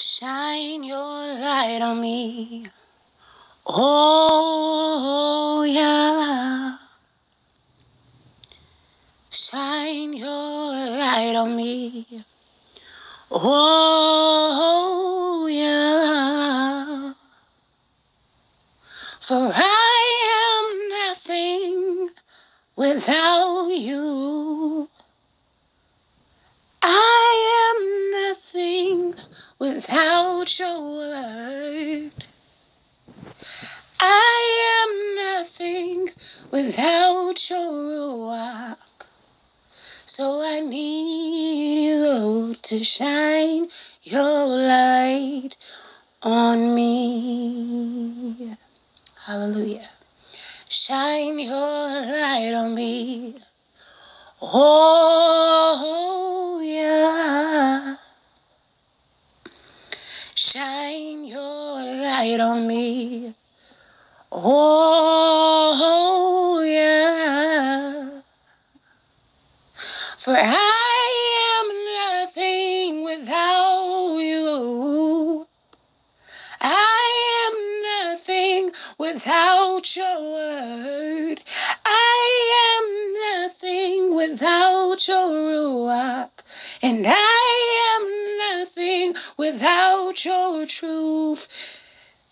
Shine your light on me. Oh, yeah. Shine your light on me. Oh, yeah. For I am nothing without you. I am nothing without your word. I am nothing without your ruach. So I need you to shine your light on me. Hallelujah. Shine your light on me. Oh, yeah. Shine your light on me. Oh, yeah. For I am nothing without you. I am nothing without your word. I am nothing without your ruach. And I am nothing without your truth.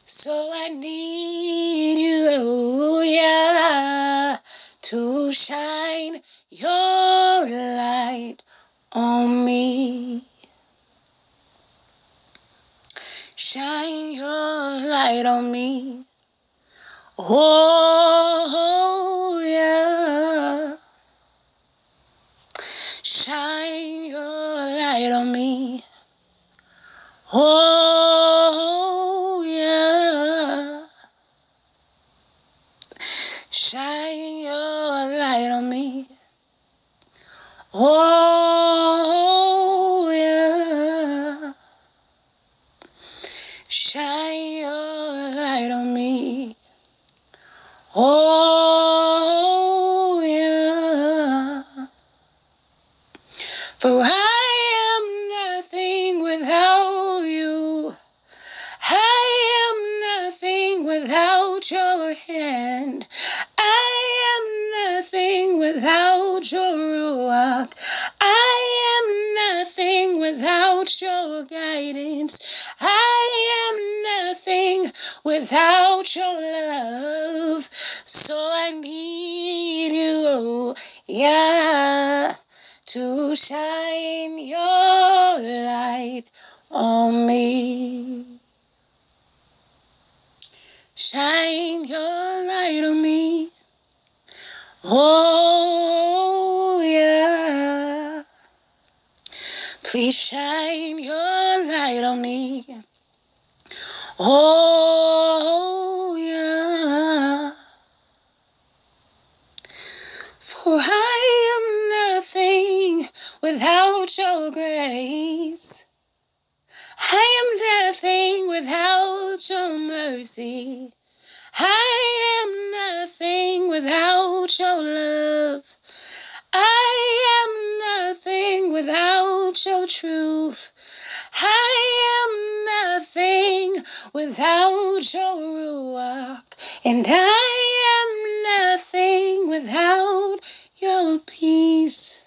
So I need you, yeah, to shine your light on me. Shine your light on me. Oh, yeah. Shine light on me. Oh, your hand. I am nothing without your ruach. I am nothing without your guidance. I am nothing without your love. So I need you, oh yeah, to shine your light on me. Shine your light on me. Oh, yeah. Please shine your light on me. Oh, yeah. For I am nothing without your grace. Nothing without your mercy. I am nothing without your love. I am nothing without your truth. I am nothing without your ruach. And I am nothing without your peace.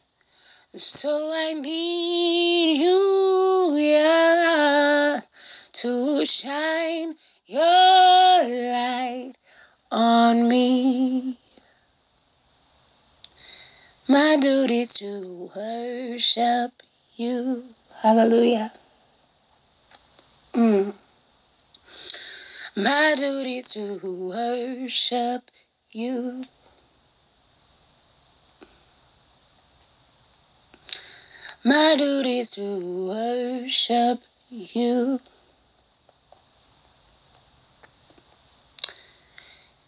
So I need you, yeah, to shine your light on me. My duty is to worship you. Hallelujah. Mm. My duty is to worship you. My duty is to worship you.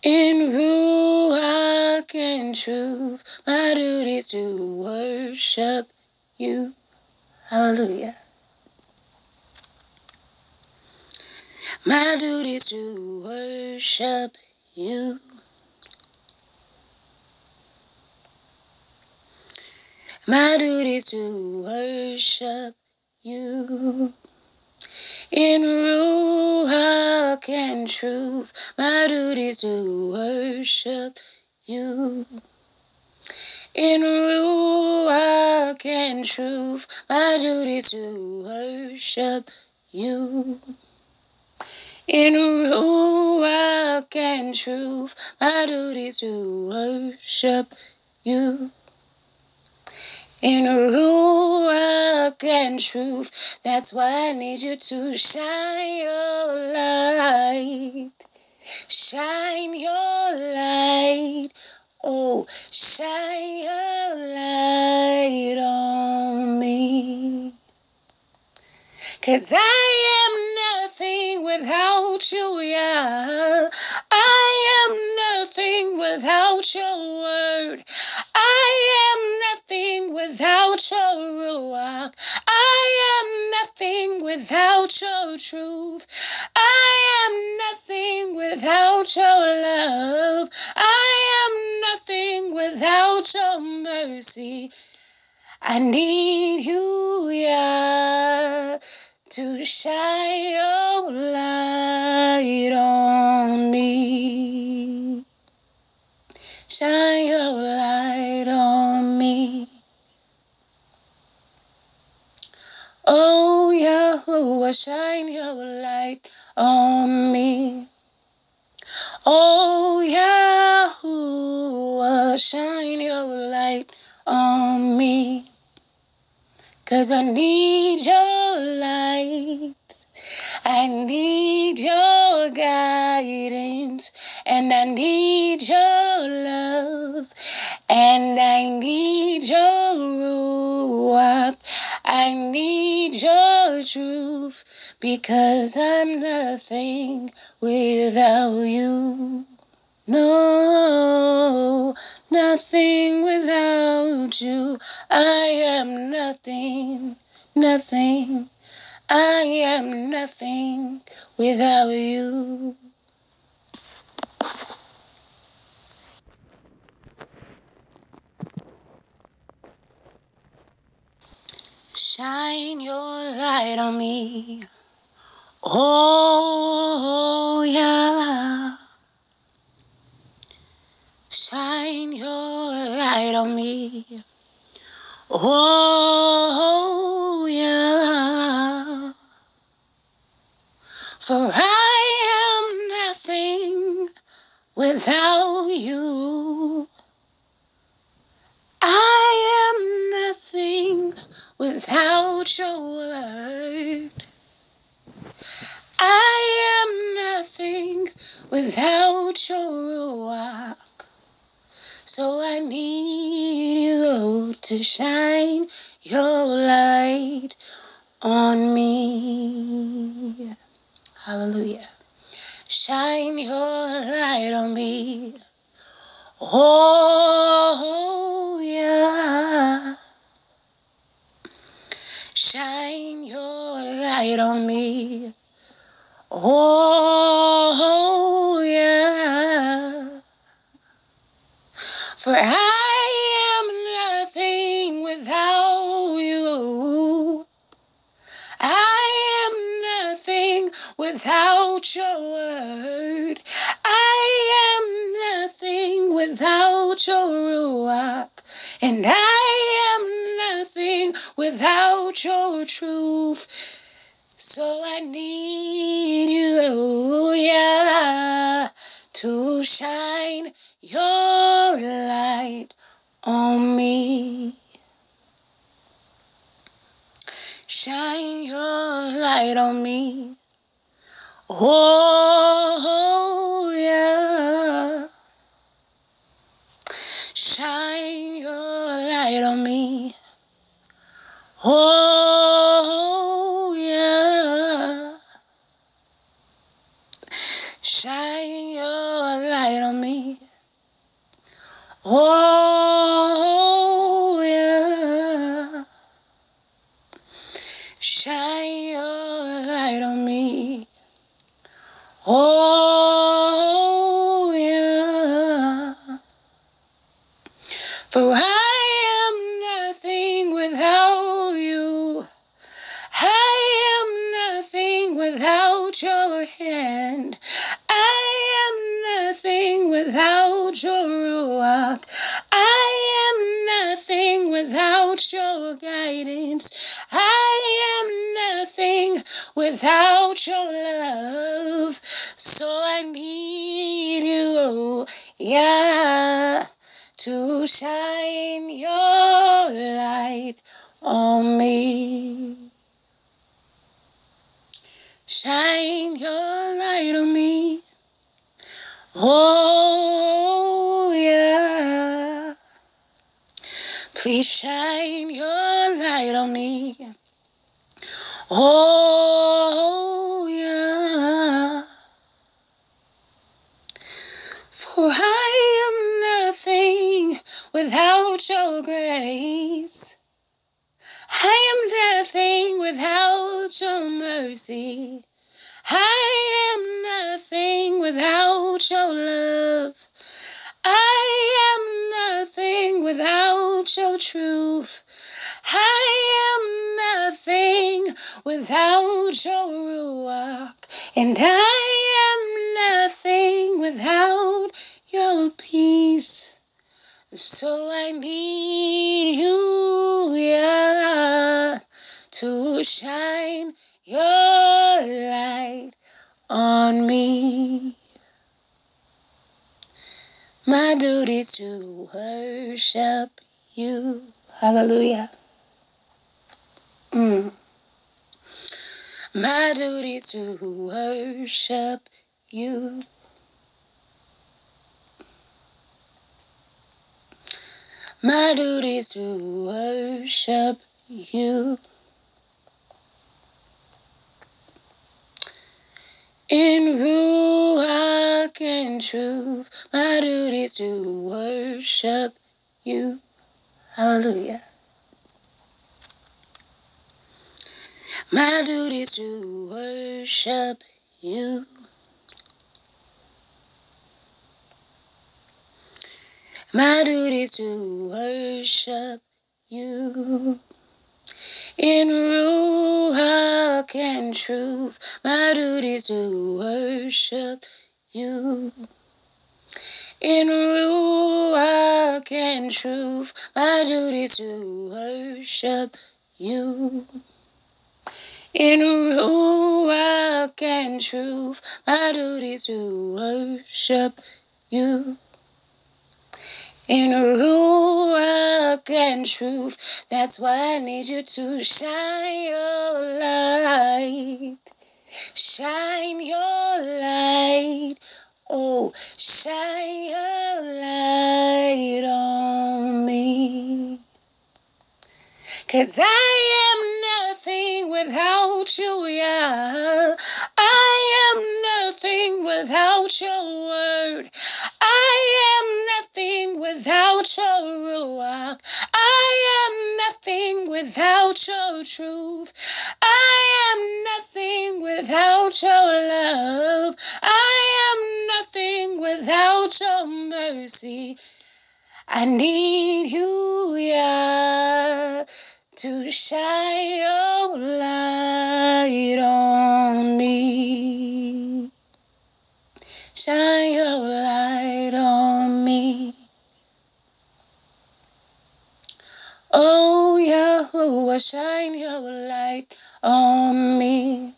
In Ruach and truth, my duty is to worship you. Hallelujah. My duty is to worship you. My duty is to worship you. In Ruach and truth, my duty to worship you. In Ruach and truth, my duty to worship you. In Ruach and truth, my duty to worship you. In Ruach and truth, that's why I need you to shine your light. Shine your light. Oh, shine your light on me. Cause I am nothing without you, yeah. I am nothing without your word. I am nothing without your ruach. I am nothing without your truth. I am nothing without your love. I am nothing without your mercy. I need you, yeah, to shine your light on me. Shine your light on me. Oh, Yahuah, shine your light on me. Oh, Yahuah, shine your light on me. Cause I need your light. I need your guidance. And I need your love. And I need your ruach. I need your truth. Because I'm nothing without you. No, nothing without you. I am nothing, nothing. I am nothing without you. Shine your light on me. Oh, yeah. Shine your light on me. Oh, yeah. For I am nothing without you. I am nothing without your word. I am nothing without your ruach. So I need you to shine your light on me. Hallelujah. Shine your light on me. Oh, yeah. Shine your light on me. Oh, For I am nothing without you. I am nothing without your word. I am nothing without your ruach. And I am nothing without your truth. So I need you, yeah, to shine your light on me. Shine your light on me. Oh, yeah. Shine your light on me. Oh, without your hand. I am nothing without your ruach. I am nothing without your guidance. I am nothing without your love. So I need you, yeah, to shine your light on me. Shine your light on me. Oh, yeah. Please shine your light on me. Oh, yeah. For I am nothing without your grace. I am nothing without your mercy. I am nothing without your love. I am nothing without your truth. I am nothing without your ruach. And I am nothing without your peace. So I need you, yeah, to shine your light on me. My duty to worship you. Hallelujah. Mm. My duty to worship you. My duty is to worship you. In Ruach and truth, my duty is to worship you. Hallelujah. My duty is to worship you. My duty to worship you. In Ruach and truth, my duty to worship you. In Ruach and truth, my duty to worship you. In Ruach and truth, my duty to worship you. In Ruach and truth, that's why I need you to shine your light. Shine your light. Oh, shine your light on me. Cause I am nothing without you, yeah. I am nothing without your word. I am nothing without your ruach. I am nothing without your truth. I am nothing without your love. I am nothing without your mercy. I need you, yeah, to shine your light on me. Shine your light on me. Oh, Yahuah, shine your light on me.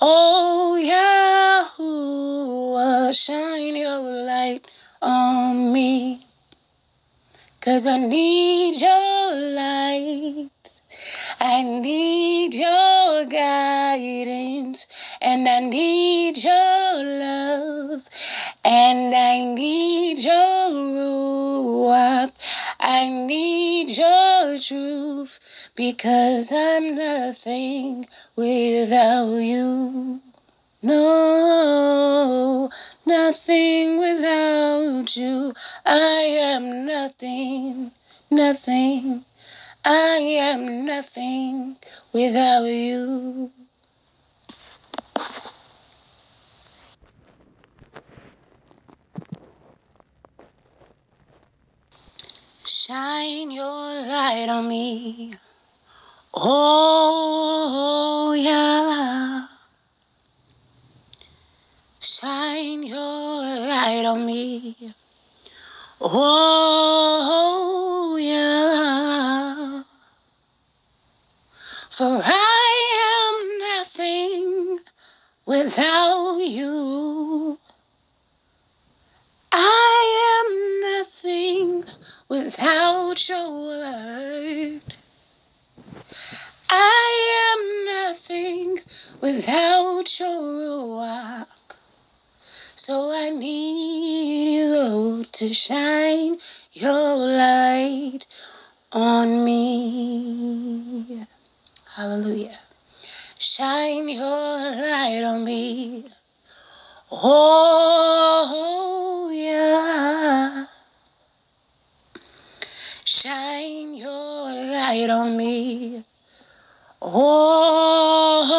Oh, Yahuah, shine your light on me. Cause I need your light. I need your guidance. And I need your love. And I need your ruach. I need your truth. Because I'm nothing without you. No, nothing without you. I am nothing, nothing. I am nothing without you. Shine your light on me. Oh, yeah. Oh, yeah. For I am nothing without you. I am nothing without your word. I am nothing without your ruach. So I need you to shine your light on me. Hallelujah. Shine your light on me. Oh, yeah. Shine your light on me. Oh,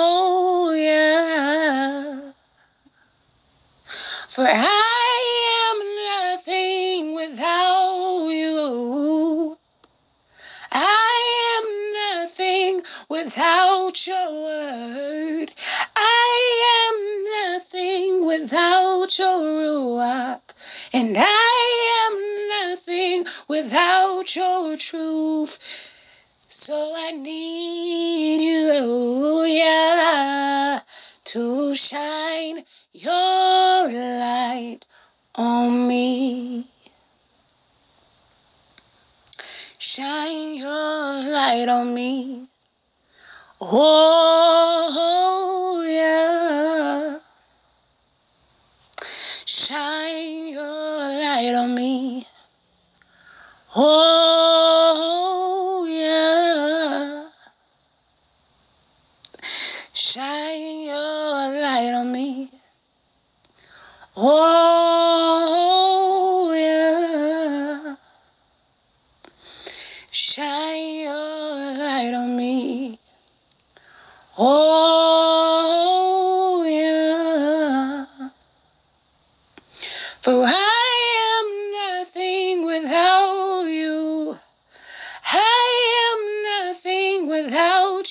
yeah. For I am nothing without you. I am nothing without your word. I am nothing without your ruach. And I am nothing without your truth. So I need you, yeah, to shine your light on me. Shine your light on me. Oh, yeah. Shine your light on me. Oh,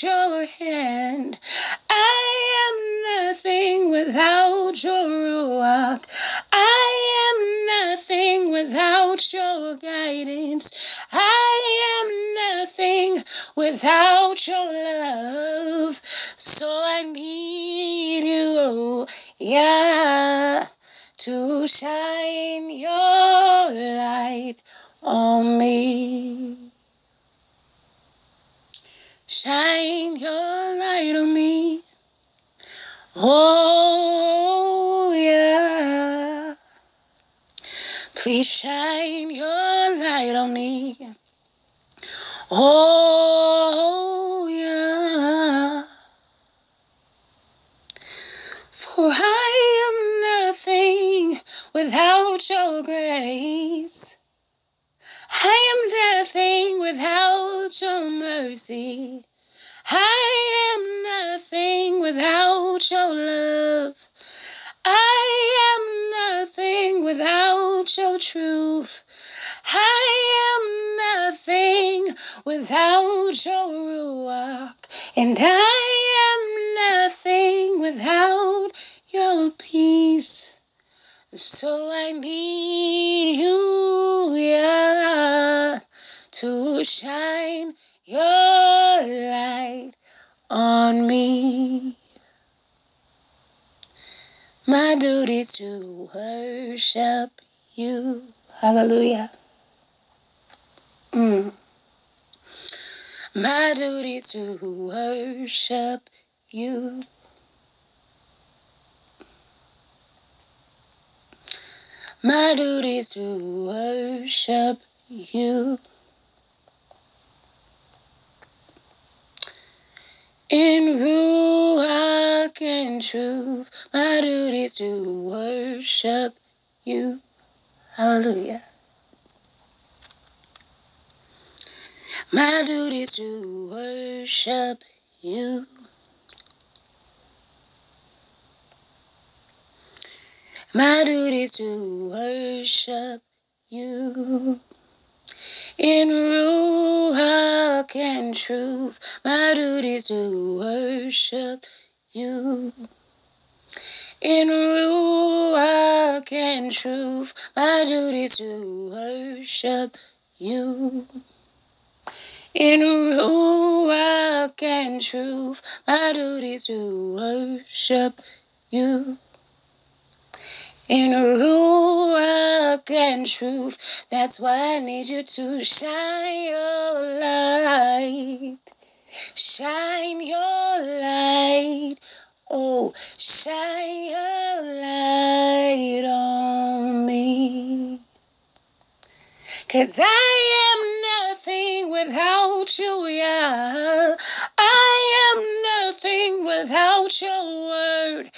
your hand. I am nothing without your ruach. I am nothing without your guidance. I am nothing without your love. So I need you, oh, yeah, to shine your light on me. Shine your light on me. Oh, yeah. Please shine your light on me. Oh, yeah. For I am nothing without your grace. I am nothing without your mercy. I am nothing without your love. I am nothing without your truth. I am nothing without your ruach. And I am nothing without your peace. So I need you, yeah, to shine your light on me. My duty is to worship you. Hallelujah. Mm. My duty is to worship you. My duty is to worship you. In Ruach and truth, my duty is to worship you. Hallelujah. My duty is to worship you. My duty is to worship you. In Ruach and truth, my duty is to worship you. In Ruach and truth, my duty is to worship you. In Ruach and truth, my duty is to worship you. In Ruach and truth, that's why I need you to shine your light. Shine your light. Oh, shine your light on me. Cause I am nothing without you, yeah. I am nothing without your word.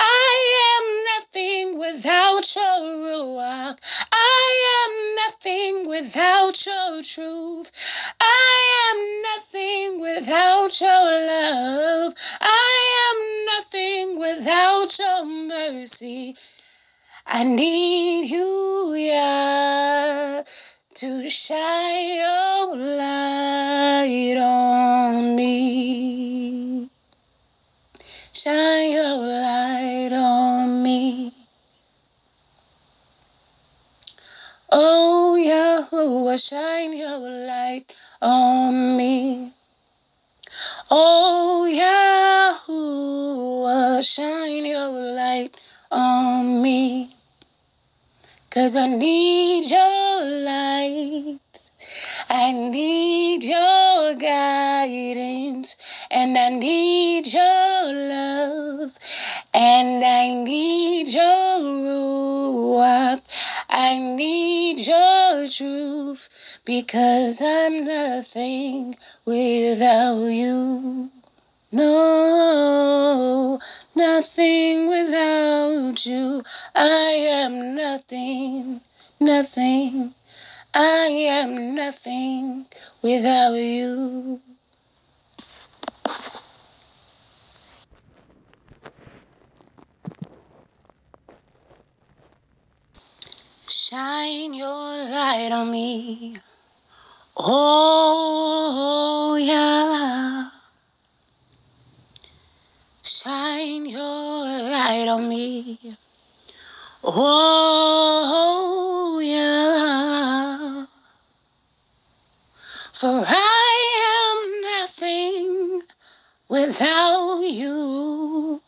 I am nothing without your ruach. I am nothing without your truth. I am nothing without your love. I am nothing without your mercy. I need you, yeah, to shine your light on me. Shine your light on me. Oh, Yahuah, shine your light on me. Oh, Yahuah, shine your light on me. Cause I need your light. I need your guidance. And I need your love. And I need your ruach. I need your truth. Because I'm nothing without you. No, nothing without you. I am nothing, nothing. I am nothing without you. Shine your light on me. Oh, yeah. Shine your light on me. Oh, yeah. For I am nothing without you.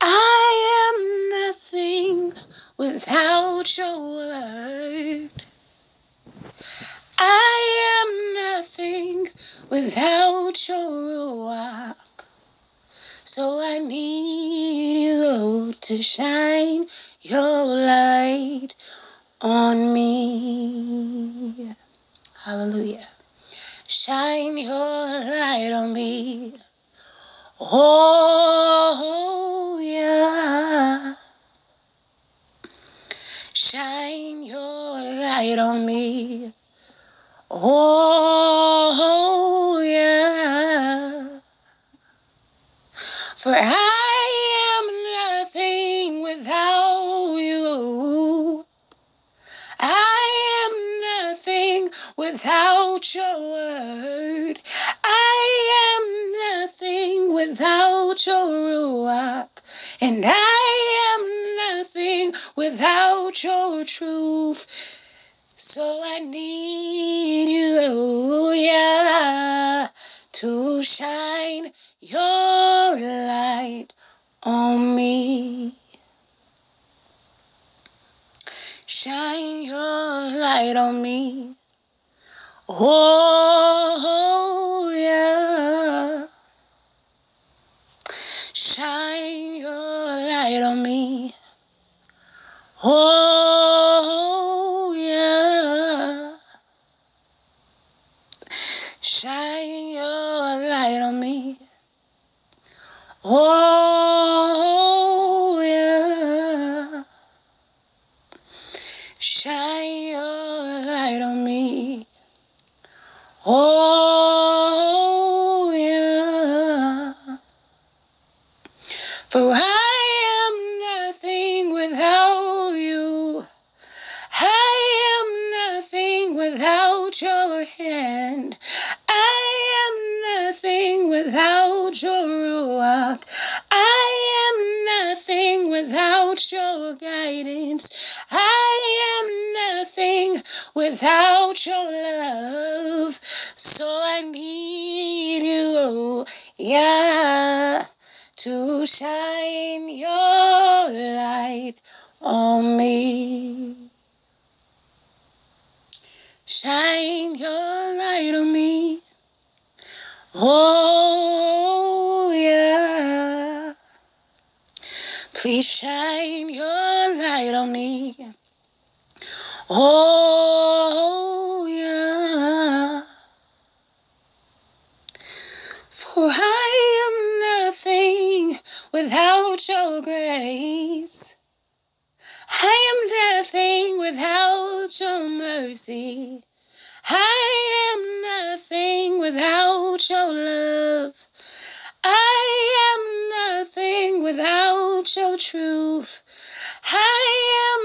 I am nothing without your word. I am nothing without your ruach. So I need to shine your light on me. Hallelujah. Shine your light on me. Oh, yeah. Shine your light on me. Oh, yeah. For I without your word. I am nothing without your ruach. And I am nothing without your truth. So I need you, yeah, to shine your light on me. Shine your light on me. Oh, yeah. Shine your light on me. Oh, yeah. Shine your light on me. Oh, yeah. Shine your light on me. Oh, yeah. For I am nothing without you. I am nothing without your hand. I am nothing without your ruach. I am nothing without your guidance. I am nothing without your love. So I need you, oh yeah, to shine your light on me. Shine your light on me. Oh, yeah. Please shine your light on me. Oh, yeah. For I am nothing without your grace. I am nothing without your mercy. I am nothing without your love. I am nothing without your truth. I am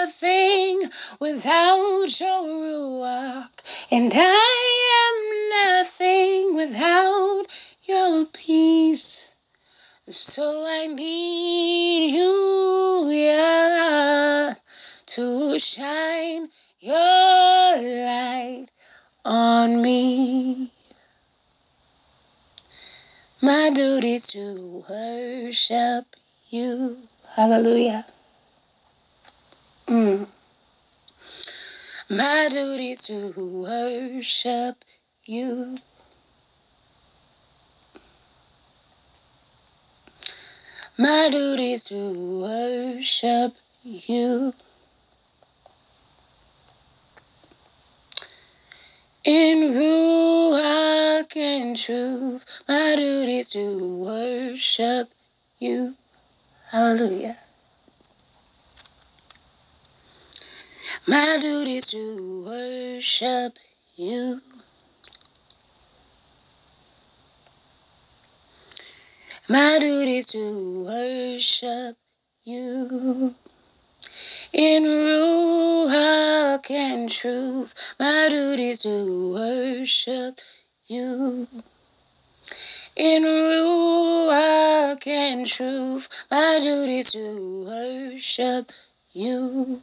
nothing without your ruach. And I am nothing without your peace. So I need you, yeah, to shine your light on me. My duty to worship you. Hallelujah. Mm. My duty to worship you. My duty to worship you. In Ruach and truth, my duty is to worship you. Hallelujah. My duty is to worship you. My duty is to worship you. In Ruach and truth, my duty is to worship you. In Ruach and truth, my duty is to worship you.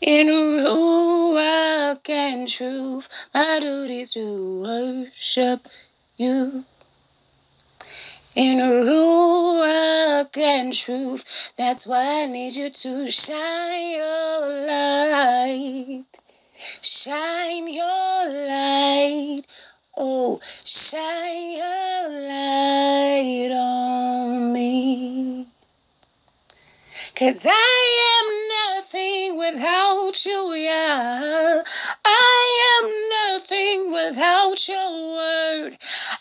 In Ruach and truth, my duty is to worship you. In Ruach and truth, that's why I need you to shine your light. Shine your light. Oh, shine your light on me. Cause I am nothing without you, yeah. I am nothing without your word.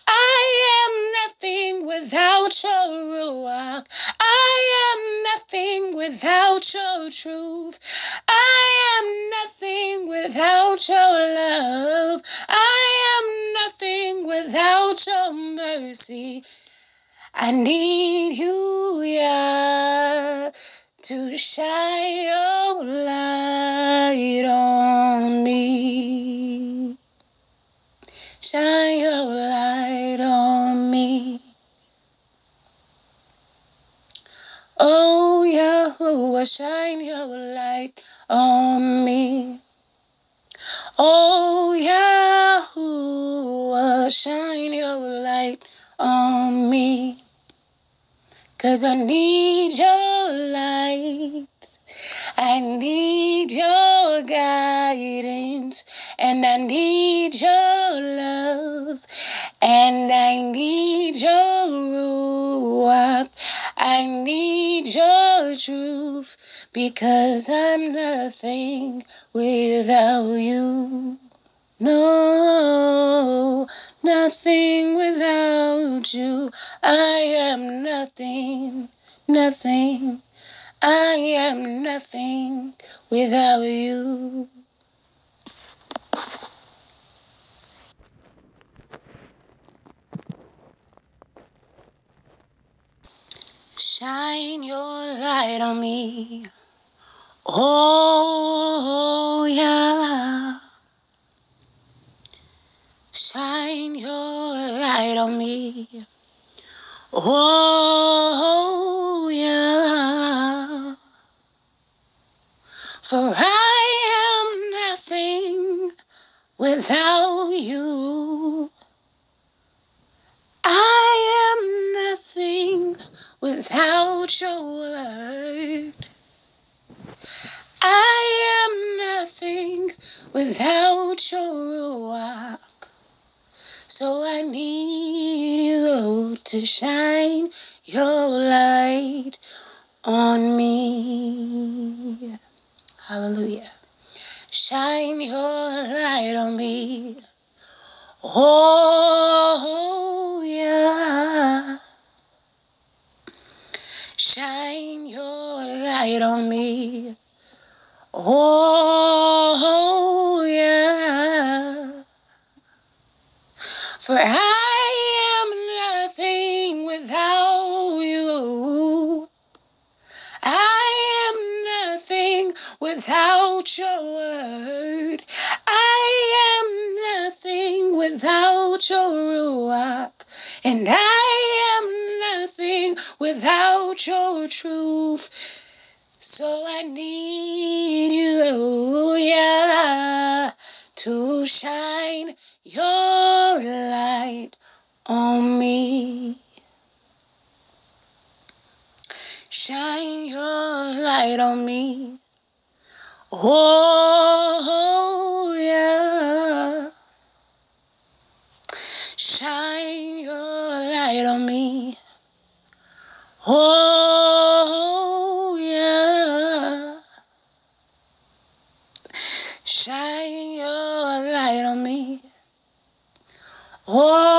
I am nothing without your ruach. I am nothing without your truth. I am nothing without your love. I am nothing without your mercy. I need you, yeah, to shine your light on me. Shine your light on me. Oh, Yahuah, shine your light on me. Oh, Yahuah, shine your light on me. Cause I need your light. I need your guidance. And I need your love. And I need your ruach. I need your truth. Because I'm nothing without you. No, nothing without you. I am nothing, nothing. I am nothing without you. Shine your light on me. Oh, yeah. Shine your light on me. Oh, yeah. For I am nothing without you. I am nothing without your word. I am nothing without your walk. So I need you to shine your light on me. Hallelujah. Shine your light on me. Oh, yeah. Shine your light on me. Oh, yeah. For I without your word. I am nothing without your ruach. And I am nothing without your truth. So I need you, yeah, to shine your light on me. Shine your light on me. Oh, yeah. Shine your light on me. Oh, yeah. Shine your light on me. Oh,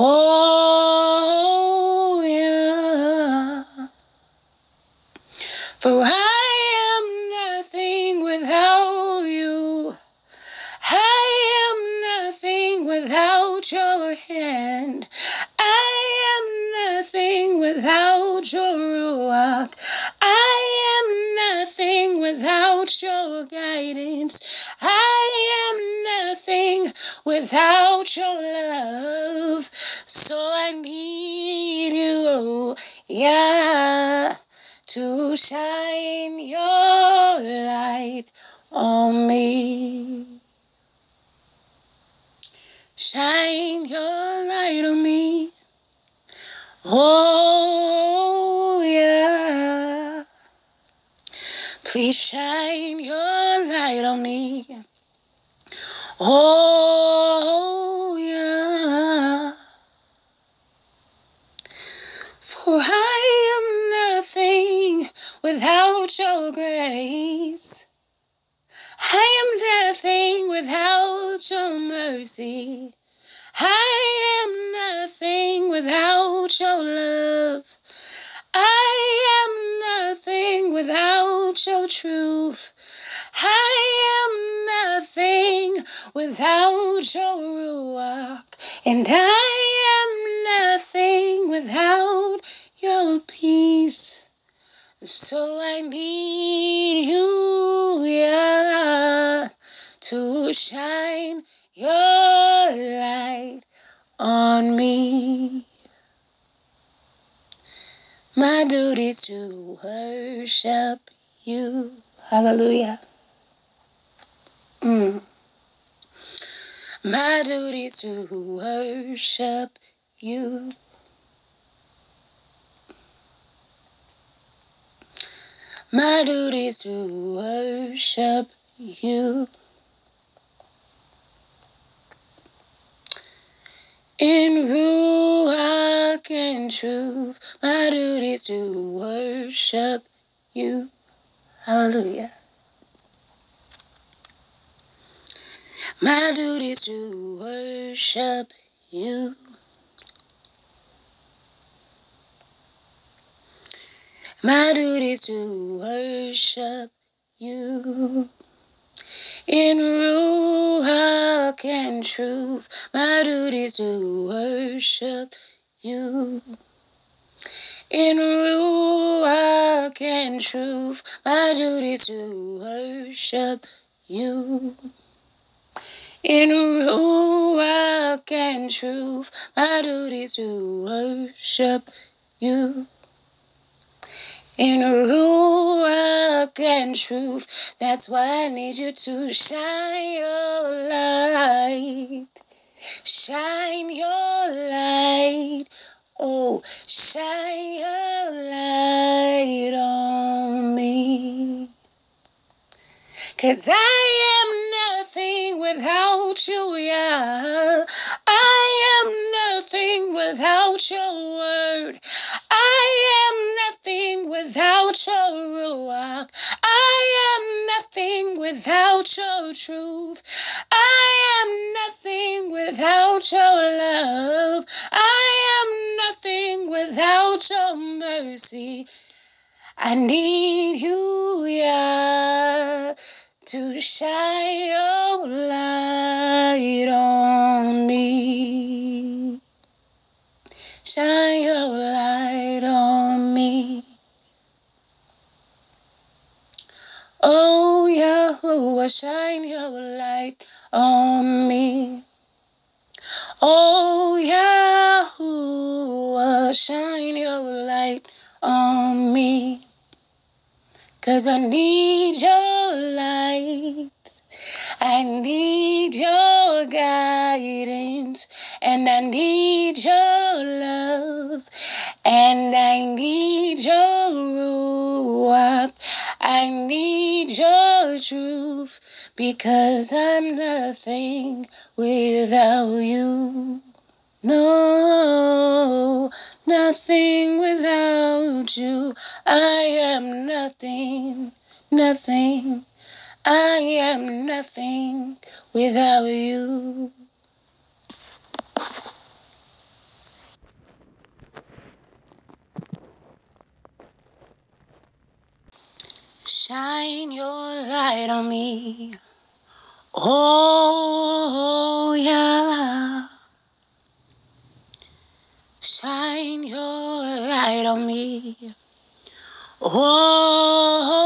Oh, without your hand. I am nothing without your ruach. I am nothing without your guidance. I am nothing without your love. So I need you, oh yeah, to shine your light on me. Shine your light on me. Oh, yeah. Please shine your light on me. Oh, yeah. For I am nothing without your grace. Without your mercy. I am nothing without your love. I am nothing without your truth. I am nothing without your ruach. And I am nothing without your peace. So I need you, yeah, to shine your light on me. My duty is to worship you. Hallelujah. Mm. My duty is to worship you. My duty is to worship you. In Ruach and truth, my duty is to worship you. Hallelujah. My duty is to worship you. My duty is to worship you. In Ruach and truth, my duty is to worship you. In Ruach and truth, my duty is to worship you. In Ruach and truth, my duty is to worship you. In ruach and truth, that's why I need you to shine your light. Shine your light. Oh, shine your light on me. Cause I am nothing without you, yeah. I am nothing without your word. I am nothing without your ruach. I am nothing without your truth. I am nothing without your love. I am nothing without your mercy. I need you, yeah, to shine your light on me. Shine your light on me. Oh, Yahuah, shine your light on me. Oh, Yahuah, shine your light on me. Cause I need your light. I need your guidance. And I need your love. And I need your ruach. I need your truth. Because I'm nothing without you. No, nothing without you. I am nothing, nothing. I am nothing without you. Shine your light on me. Oh, yeah. Shine your light on me. Oh,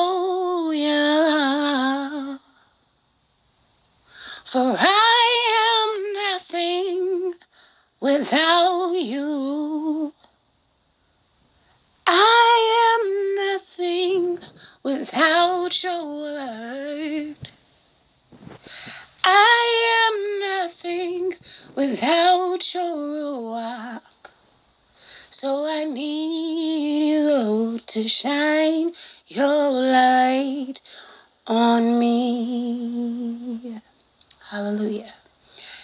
yeah. For I am nothing without you. I am nothing without your word. I am nothing without your ruach. So I need you to shine your light on me. Hallelujah.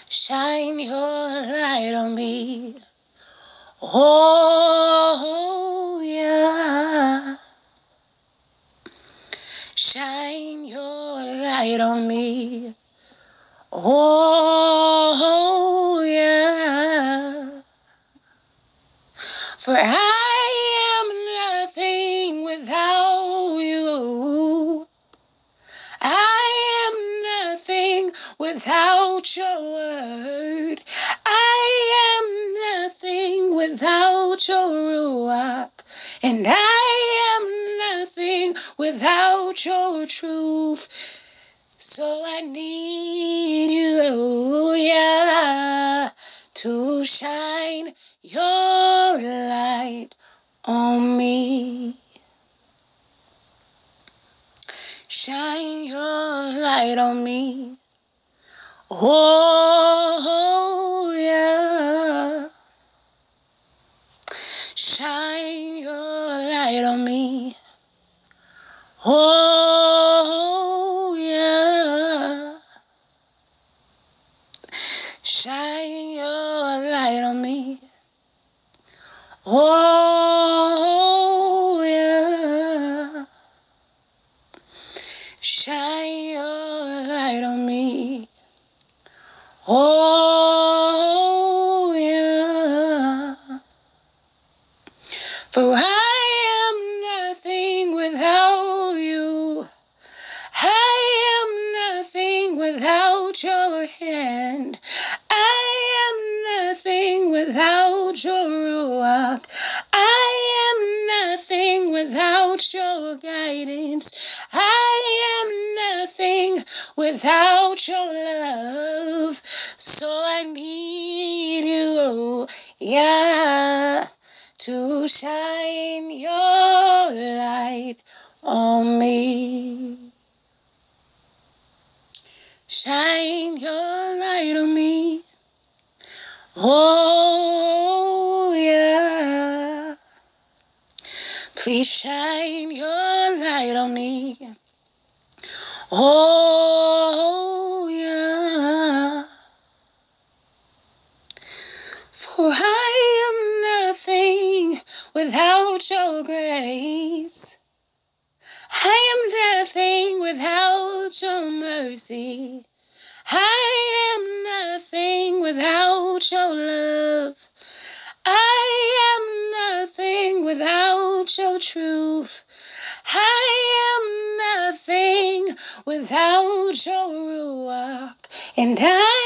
Shine your light on me. Oh, yeah. Shine your light on me. Oh, yeah. For I am nothing without you. I am nothing without your word. I am nothing without your ruach. And I am nothing without your truth. So I need you, yeah, to shine your light on me. Shine your light on me. Oh, yeah. Shine your light on me. Oh, Oh, yeah. Shine your light on me. Oh, yeah. For I am nothing without you. I am nothing without your hand. I am nothing without your ruach. Without your guidance. I am nothing without your love. So I need you, oh, yeah, to shine your light on me. Shine your light on me. Oh, yeah. Please shine your light on me. Oh, yeah. For I am nothing without your grace. I am nothing without your mercy. I am nothing without your love. I am nothing without your truth. I am nothing without your ruach. And I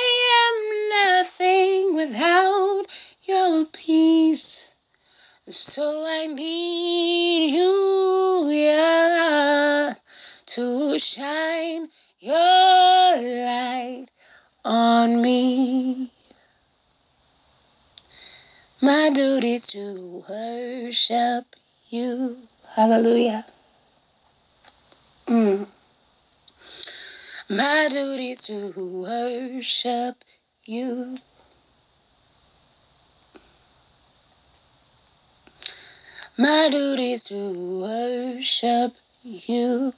am nothing without your peace. So I need you, yeah, to shine your light on me. My duty is to worship you. Hallelujah. Mm. My duty is to worship you. My duty is to worship you.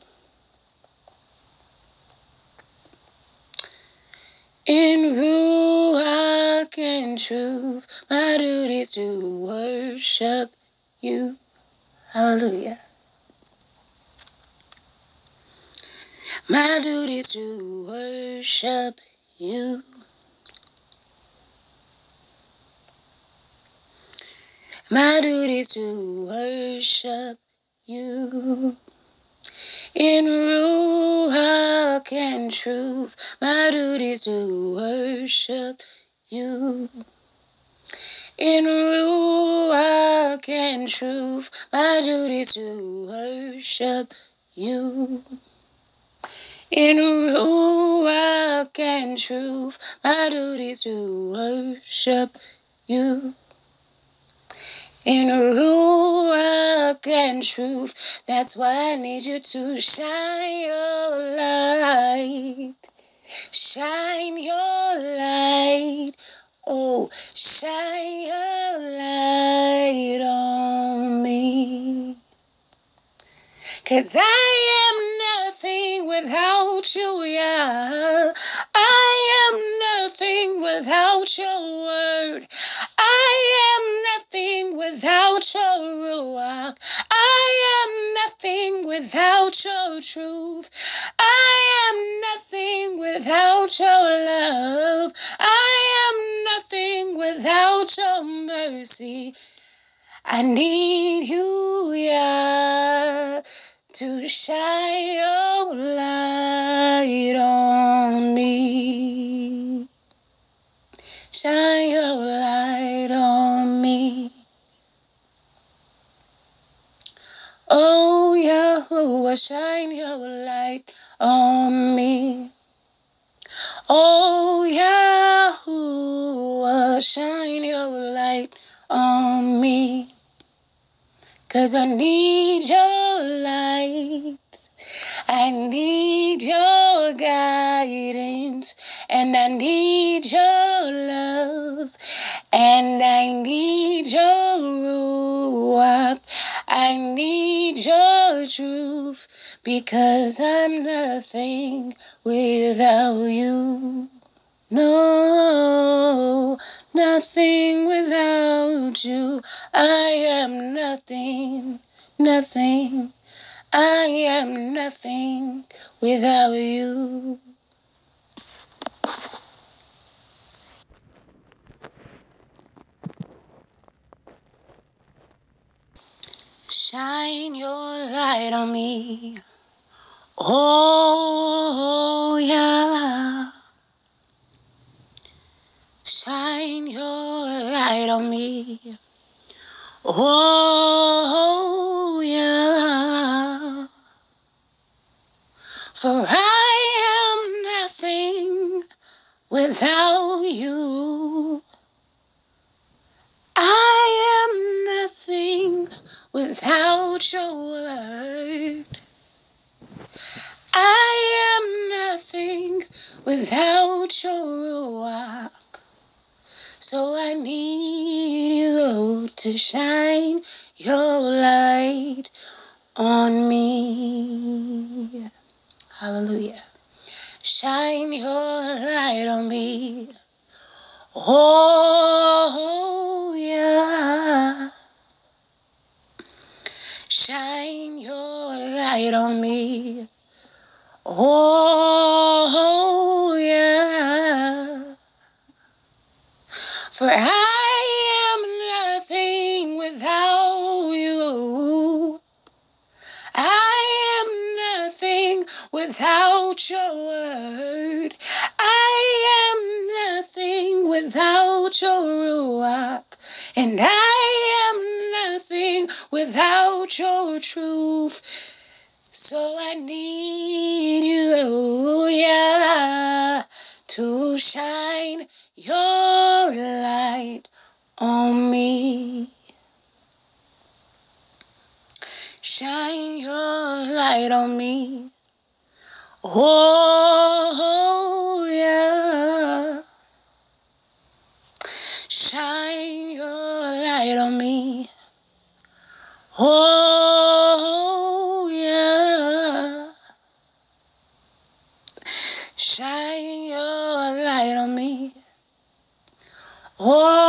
In Ruach and truth, my duty is to worship you. Hallelujah. My duty is to worship you. My duty is to worship you. In Ruach and truth, my duty to worship you. In Ruach and truth, my duty to worship you. In Ruach and truth, my duty to worship you. In Ruach and truth, that's why I need you to shine your light. Shine your light. Oh, shine your light on me. Cause I am nothing without you, yeah. I am nothing without your word. I am nothing without your ruach. I am nothing without your truth. I am nothing without your love. I am nothing without your mercy. I need you, yeah, to shine your light on me. Shine your light on me. Oh, Yahuah, shine your light on me. Oh, Yahuah, shine your light on me. Cause I need your light. I need your guidance. And I need your love. And I need your ruach. I need your truth. Because I'm nothing without you. No, nothing without you. I am nothing, nothing. I am nothing without you. Shine your light on me. Oh, yeah. Shine your light on me. Oh, yeah. For I am nothing without you. I am nothing without your word. I am nothing without your ruach. So I need you to shine your light on me. Hallelujah. Shine your light on me. Oh, yeah. Shine your light on me. Oh, yeah. For I am nothing without you. I am nothing without your word. I am nothing without your ruach. And I am nothing without your truth. So I need you, yeah, to shine your light on me. Shine your light on me. Oh, yeah. Shine your light on me. Oh, Oh,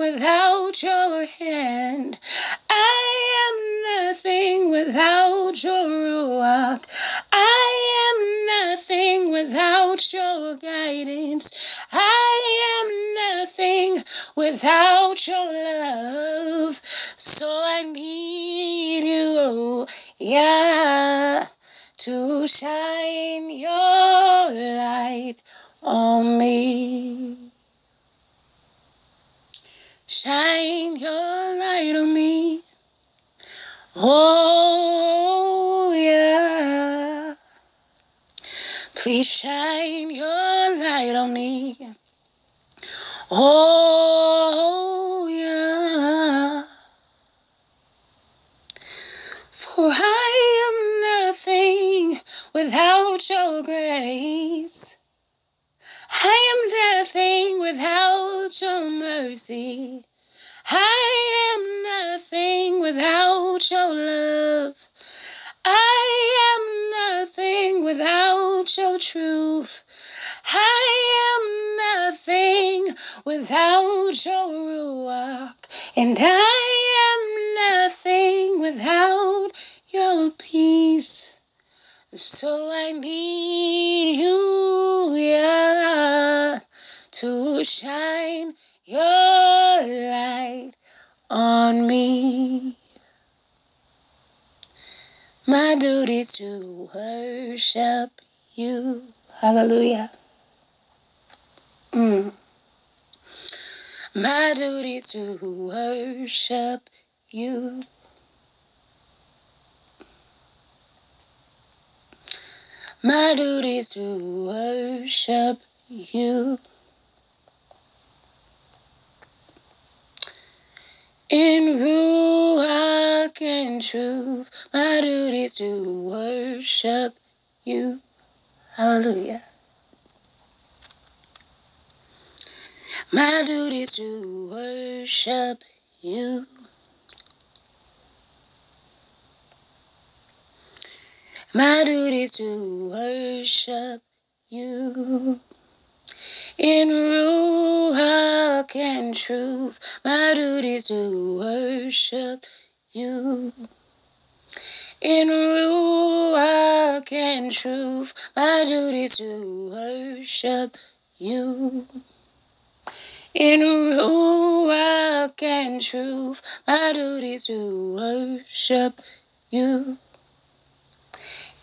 without your hand. I am nothing without your ruach. I am nothing without your guidance. I am nothing without your love. So I need you, yeah, to shine your light on me. Shine your light on me. Oh, yeah. Please shine your light on me. Oh, yeah. For I am nothing without your grace. I am nothing without your mercy. I am nothing without your love. I am nothing without your truth. I am nothing without your ruach. And I am nothing without your peace. So I need you, yeah, to shine your light on me. My duty is to worship you. Hallelujah. Mm. My duty is to worship you. My duty is to worship you. In Ruach and truth, my duty is to worship you. Hallelujah. My duty is to worship you. My duty to worship you. In Ruach and truth, my duty to worship you. In Ruach and truth, my duty to worship you. In Ruach and truth, my duty is to worship you.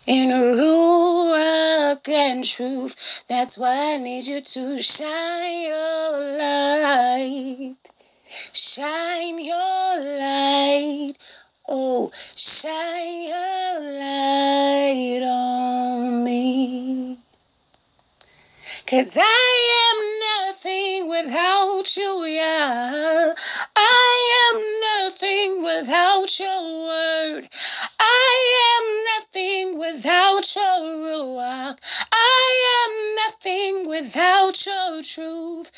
In ruach and truth. That's why I need you to shine your light. Shine your light. Oh, shine your light on me. Cause I am nothing without you, yeah. I am nothing without your word. I am nothing without your ruach. I am nothing without your truth.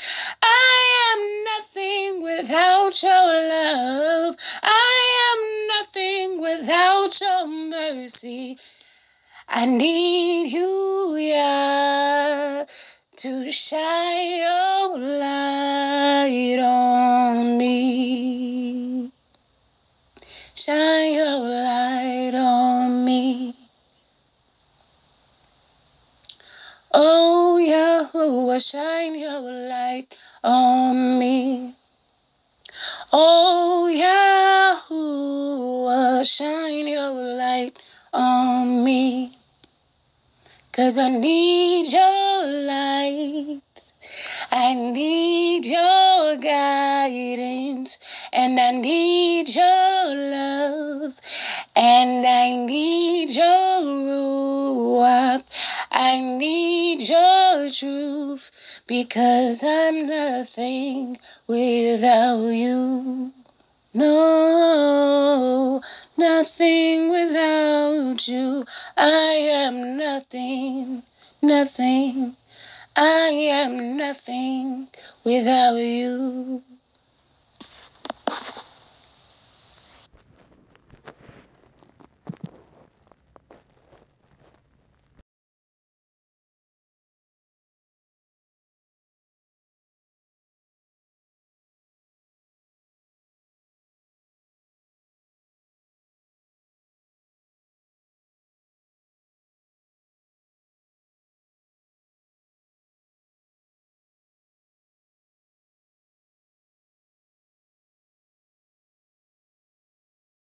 I am nothing without your love. I am nothing without your mercy. I need you, yeah, to shine your light on me. Shine your light on me. Oh, Yahuah, shine your light on me. Oh, Yahuah, shine your light on me. Cause I need light. I need your guidance. And I need your love. And I need your ruach. I need your truth. Because I'm nothing without you. No, nothing without you. I am nothing, nothing. I am nothing without you.